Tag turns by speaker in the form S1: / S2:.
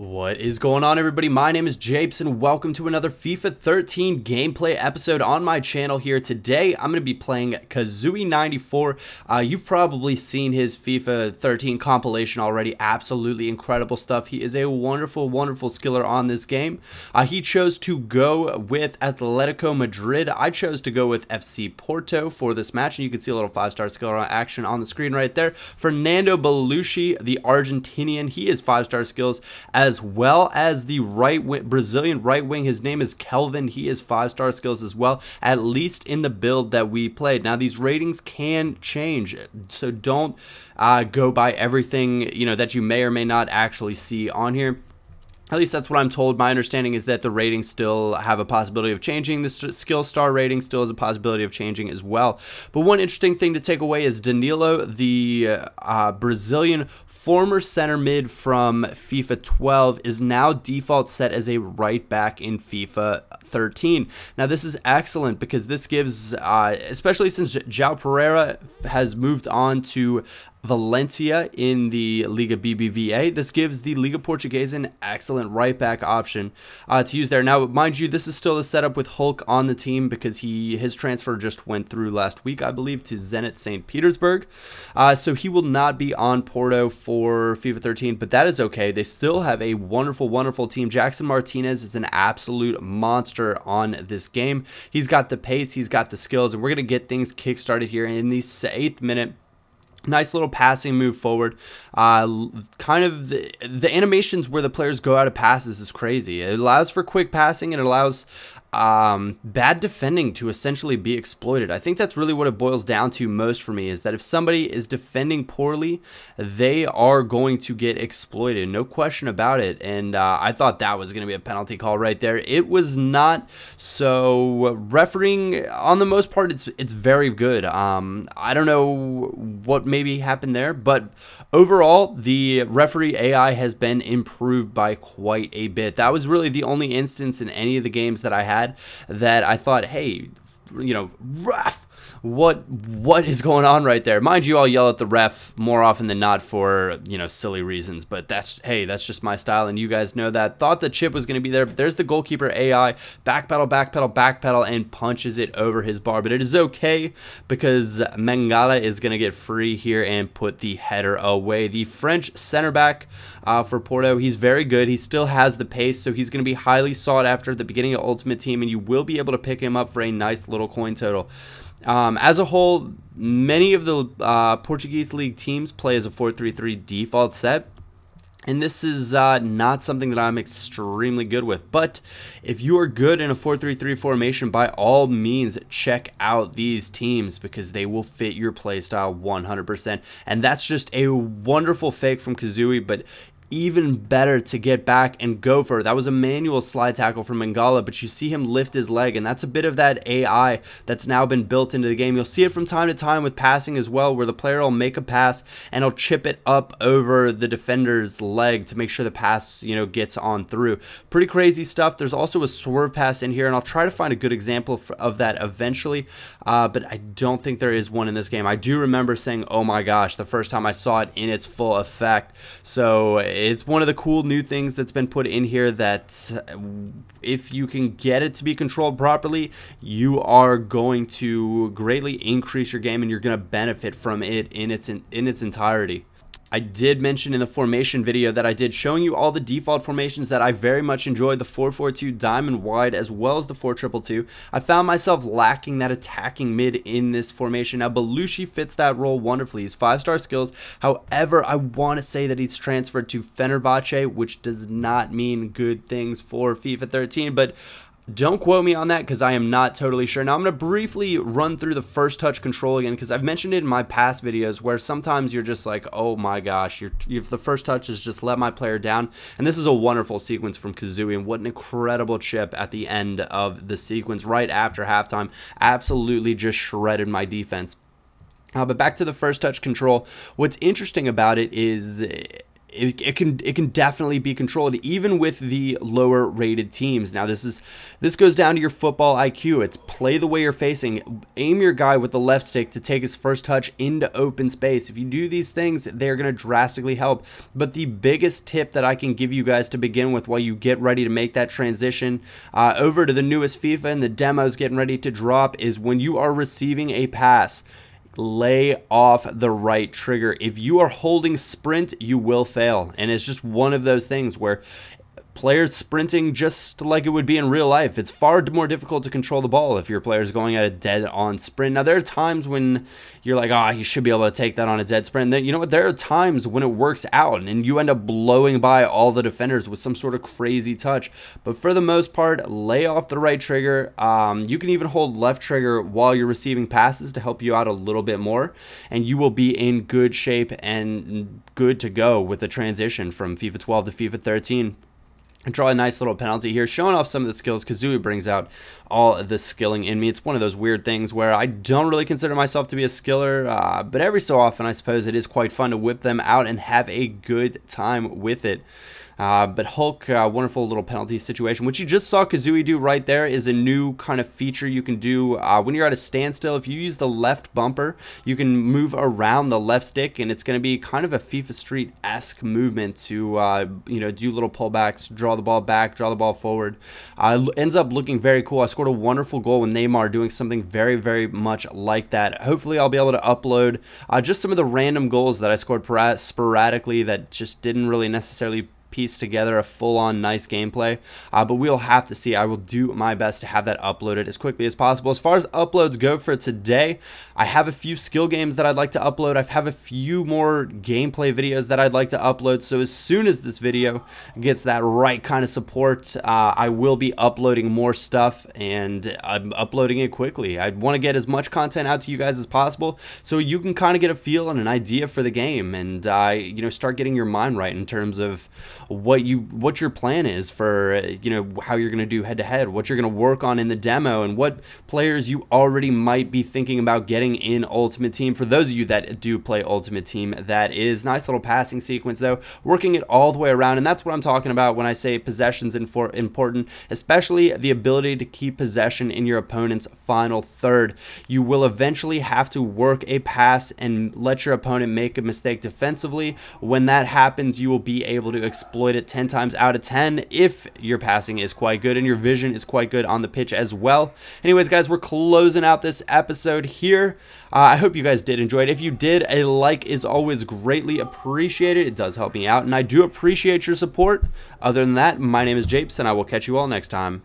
S1: What is going on everybody? My name is Japes and welcome to another FIFA 13 gameplay episode on my channel here. Today I'm going to be playing Kazooie94. Uh, you've probably seen his FIFA 13 compilation already. Absolutely incredible stuff. He is a wonderful, wonderful skiller on this game. Uh, he chose to go with Atletico Madrid. I chose to go with FC Porto for this match and you can see a little five-star skiller action on the screen right there. Fernando Belluschi, the Argentinian, he is five-star skills as as well as the right wing, Brazilian right wing. His name is Kelvin. He is five star skills as well, at least in the build that we played. Now these ratings can change, so don't uh, go by everything you know that you may or may not actually see on here. At least that's what I'm told. My understanding is that the ratings still have a possibility of changing. The skill star rating still has a possibility of changing as well. But one interesting thing to take away is Danilo, the uh, Brazilian former center mid from FIFA 12, is now default set as a right back in FIFA 13. Now, this is excellent because this gives, uh, especially since João Pereira has moved on to Valencia in the Liga BBVA. This gives the Liga Portuguesa an excellent right back option uh, to use there. Now, mind you, this is still a setup with Hulk on the team because he his transfer just went through last week, I believe, to Zenit St. Petersburg. Uh, so he will not be on Porto for FIFA 13, but that is okay. They still have a wonderful, wonderful team. Jackson Martinez is an absolute monster on this game. He's got the pace, he's got the skills, and we're going to get things kick-started here in the eighth minute. Nice little passing move forward. Uh, kind of the, the, animations where the players go out of passes is crazy. It allows for quick passing and it allows um, bad defending to essentially be exploited. I think that's really what it boils down to most for me is that if somebody is defending poorly, they are going to get exploited. No question about it. And uh, I thought that was going to be a penalty call right there. It was not. So refereeing on the most part, it's it's very good. Um, I don't know what maybe happened there, but overall, the referee AI has been improved by quite a bit. That was really the only instance in any of the games that I had had that I thought, hey, you know, rough what what is going on right there? Mind you, I'll yell at the ref more often than not for you know silly reasons, but that's hey, that's just my style, and you guys know that. Thought the chip was going to be there, but there's the goalkeeper AI backpedal, backpedal, backpedal, and punches it over his bar. But it is okay because Mangala is going to get free here and put the header away. The French center back uh, for Porto, he's very good. He still has the pace, so he's going to be highly sought after at the beginning of Ultimate Team, and you will be able to pick him up for a nice little coin total. Um, as a whole, many of the uh, Portuguese league teams play as a 4-3-3 default set. And this is uh, not something that I'm extremely good with. But if you are good in a 4-3-3 formation, by all means, check out these teams because they will fit your playstyle 100%. And that's just a wonderful fake from Kazooie, but even better to get back and go for it. That was a manual slide tackle from Mangala, but you see him lift his leg, and that's a bit of that AI that's now been built into the game. You'll see it from time to time with passing as well, where the player will make a pass and he'll chip it up over the defender's leg to make sure the pass, you know, gets on through. Pretty crazy stuff. There's also a swerve pass in here, and I'll try to find a good example of that eventually, uh, but I don't think there is one in this game. I do remember saying, oh my gosh, the first time I saw it in its full effect. So it's one of the cool new things that's been put in here that if you can get it to be controlled properly, you are going to greatly increase your game and you're going to benefit from it in its in, in its entirety. I did mention in the formation video that I did showing you all the default formations that I very much enjoyed, the 4-4-2 diamond wide as well as the 4-2-2. I found myself lacking that attacking mid in this formation. Now Belluschi fits that role wonderfully. He's 5-star skills. However, I want to say that he's transferred to Fenerbahce, which does not mean good things for FIFA 13, but don't quote me on that because I am not totally sure. Now I'm going to briefly run through the first touch control again because I've mentioned it in my past videos where sometimes you're just like, oh my gosh, you're, if the first touch is just let my player down. And this is a wonderful sequence from Kazooie and what an incredible chip at the end of the sequence right after halftime. Absolutely just shredded my defense. Uh, but back to the first touch control. What's interesting about it is it, it, can it can definitely be controlled even with the lower rated teams. Now this is this goes down to your football IQ. It's play the way you're facing. Aim your guy with the left stick to take his first touch into open space. If you do these things, they're going to drastically help. But the biggest tip that I can give you guys to begin with while you get ready to make that transition uh, over to the newest FIFA and the demos getting ready to drop is when you are receiving a pass lay off the right trigger. If you are holding sprint, you will fail. And it's just one of those things where players sprinting just like it would be in real life. It's far more difficult to control the ball if your player is going at a dead on sprint. Now, there are times when you're like, ah, oh, he should be able to take that on a dead sprint. Then, you know what? There are times when it works out and you end up blowing by all the defenders with some sort of crazy touch. But for the most part, lay off the right trigger. Um, you can even hold left trigger while you're receiving passes to help you out a little bit more. And you will be in good shape and good to go with the transition from FIFA 12 to FIFA 13 and draw a nice little penalty here, showing off some of the skills. Kazooie brings out all the skilling in me. It's one of those weird things where I don't really consider myself to be a skiller, uh, but every so often I suppose it is quite fun to whip them out and have a good time with it. Uh, but Hulk, uh, wonderful little penalty situation, which you just saw Kazooie do right there, is a new kind of feature you can do uh, when you're at a standstill. If you use the left bumper, you can move around the left stick, and it's going to be kind of a FIFA Street esque movement to uh, you know do little pullbacks, draw the ball back, draw the ball forward. Uh, ends up looking very cool. I scored a wonderful goal with Neymar doing something very, very much like that. Hopefully, I'll be able to upload just some of the random goals that I scored sporadically that just didn't really necessarily piece together a full-on nice gameplay. Uh, but we'll have to see. I will do my best to have that uploaded as quickly as possible. As far as uploads go for today i have a few skill games that i'd like to upload. I have a few more gameplay videos that i'd like to upload. So as soon as this video gets that right kind of support uh, i will be uploading more stuff and i'm uploading it quickly. I want to get as much content out to you guys as possible so you can kind of get a feel and an idea for the game and uh, you know start getting your mind right in terms of what you what your plan is for you know how you're going to do head to head, what you're going to work on in the demo, and what players you already might be thinking about getting in Ultimate Team. For those of you that do play Ultimate Team, that is nice little passing sequence though, working it all the way around, and that's what I'm talking about when I say possessions are important, especially the ability to keep possession in your opponent's final third. You will eventually have to work a pass and let your opponent make a mistake defensively. When that happens, you will be able to explore exploit it 10 times out of 10 if your passing is quite good and your vision is quite good on the pitch as well. Anyways, guys, we're closing out this episode here. Uh, I hope you guys did enjoy it. If you did, a like is always greatly appreciated. It does help me out, and I do appreciate your support. Other than that, my name is Japes, and I will catch you all next time.